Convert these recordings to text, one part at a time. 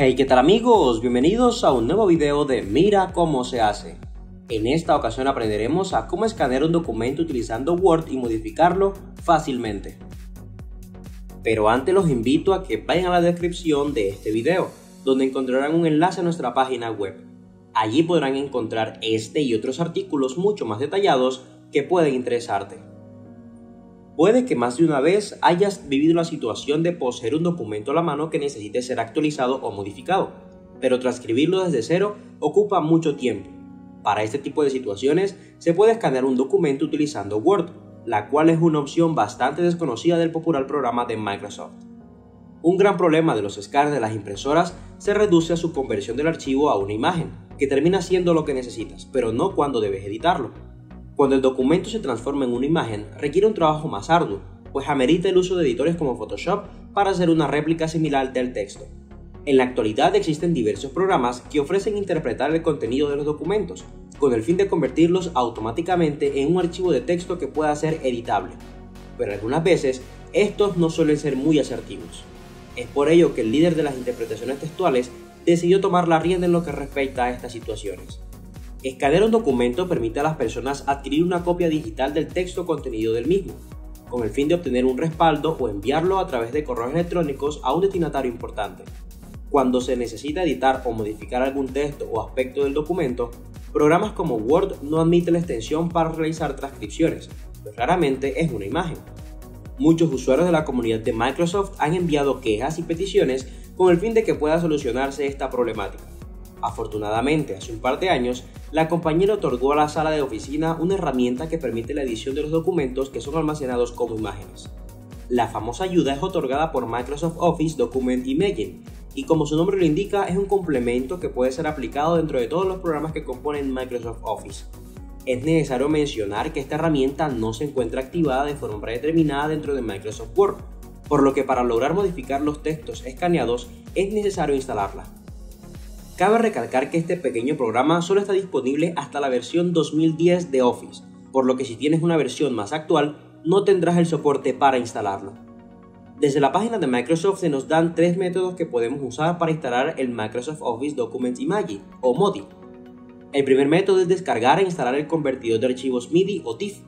Hey, ¿qué tal amigos? Bienvenidos a un nuevo video de Mira cómo se hace. En esta ocasión aprenderemos a cómo escanear un documento utilizando Word y modificarlo fácilmente. Pero antes los invito a que vayan a la descripción de este video, donde encontrarán un enlace a nuestra página web. Allí podrán encontrar este y otros artículos mucho más detallados que pueden interesarte. Puede que más de una vez hayas vivido la situación de poseer un documento a la mano que necesite ser actualizado o modificado, pero transcribirlo desde cero ocupa mucho tiempo. Para este tipo de situaciones se puede escanear un documento utilizando Word, la cual es una opción bastante desconocida del popular programa de Microsoft. Un gran problema de los escáneres de las impresoras se reduce a su conversión del archivo a una imagen, que termina siendo lo que necesitas, pero no cuando debes editarlo. Cuando el documento se transforma en una imagen, requiere un trabajo más arduo, pues amerita el uso de editores como Photoshop para hacer una réplica similar del texto. En la actualidad existen diversos programas que ofrecen interpretar el contenido de los documentos, con el fin de convertirlos automáticamente en un archivo de texto que pueda ser editable. Pero algunas veces, estos no suelen ser muy asertivos. Es por ello que el líder de las interpretaciones textuales decidió tomar la rienda en lo que respecta a estas situaciones. Escanear un documento permite a las personas adquirir una copia digital del texto contenido del mismo, con el fin de obtener un respaldo o enviarlo a través de correos electrónicos a un destinatario importante. Cuando se necesita editar o modificar algún texto o aspecto del documento, programas como Word no admiten la extensión para realizar transcripciones, pues raramente es una imagen. Muchos usuarios de la comunidad de Microsoft han enviado quejas y peticiones con el fin de que pueda solucionarse esta problemática. Afortunadamente, hace un par de años, la compañía otorgó a la sala de oficina una herramienta que permite la edición de los documentos que son almacenados como imágenes. La famosa ayuda es otorgada por Microsoft Office Document Imaging y como su nombre lo indica es un complemento que puede ser aplicado dentro de todos los programas que componen Microsoft Office. Es necesario mencionar que esta herramienta no se encuentra activada de forma predeterminada dentro de Microsoft Word, por lo que para lograr modificar los textos escaneados es necesario instalarla. Cabe recalcar que este pequeño programa solo está disponible hasta la versión 2010 de Office, por lo que si tienes una versión más actual, no tendrás el soporte para instalarlo. Desde la página de Microsoft se nos dan tres métodos que podemos usar para instalar el Microsoft Office Document Image o MODI. El primer método es descargar e instalar el convertidor de archivos MIDI o TIFF.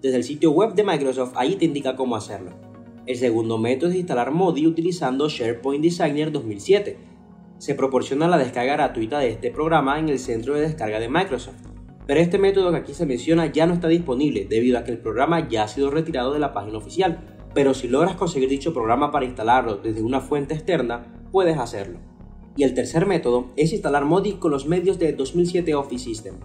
Desde el sitio web de Microsoft ahí te indica cómo hacerlo. El segundo método es instalar MODI utilizando SharePoint Designer 2007 se proporciona la descarga gratuita de este programa en el centro de descarga de Microsoft. Pero este método que aquí se menciona ya no está disponible debido a que el programa ya ha sido retirado de la página oficial. Pero si logras conseguir dicho programa para instalarlo desde una fuente externa, puedes hacerlo. Y el tercer método es instalar Modi con los medios de 2007 Office System.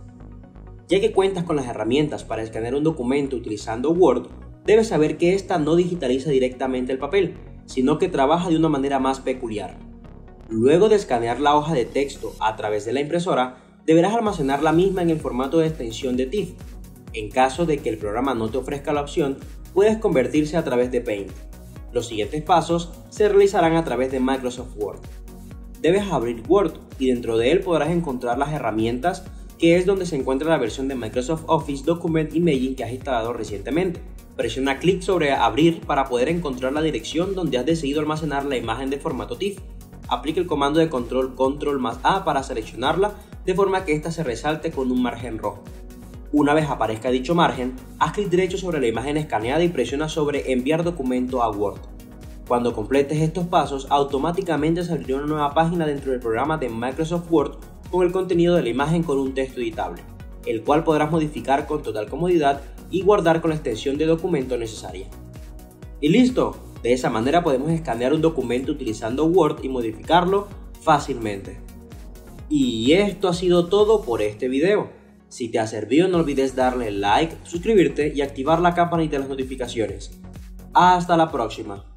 Ya que cuentas con las herramientas para escanear un documento utilizando Word, debes saber que esta no digitaliza directamente el papel, sino que trabaja de una manera más peculiar. Luego de escanear la hoja de texto a través de la impresora, deberás almacenar la misma en el formato de extensión de TIFF. En caso de que el programa no te ofrezca la opción, puedes convertirse a través de Paint. Los siguientes pasos se realizarán a través de Microsoft Word. Debes abrir Word y dentro de él podrás encontrar las herramientas que es donde se encuentra la versión de Microsoft Office Document Imaging que has instalado recientemente. Presiona clic sobre Abrir para poder encontrar la dirección donde has decidido almacenar la imagen de formato TIFF aplique el comando de control control más A para seleccionarla de forma que ésta se resalte con un margen rojo. Una vez aparezca dicho margen, haz clic derecho sobre la imagen escaneada y presiona sobre enviar documento a Word. Cuando completes estos pasos, automáticamente se abrirá una nueva página dentro del programa de Microsoft Word con el contenido de la imagen con un texto editable, el cual podrás modificar con total comodidad y guardar con la extensión de documento necesaria. Y listo, de esa manera podemos escanear un documento utilizando Word y modificarlo fácilmente. Y esto ha sido todo por este video. Si te ha servido no olvides darle like, suscribirte y activar la campanita de las notificaciones. Hasta la próxima.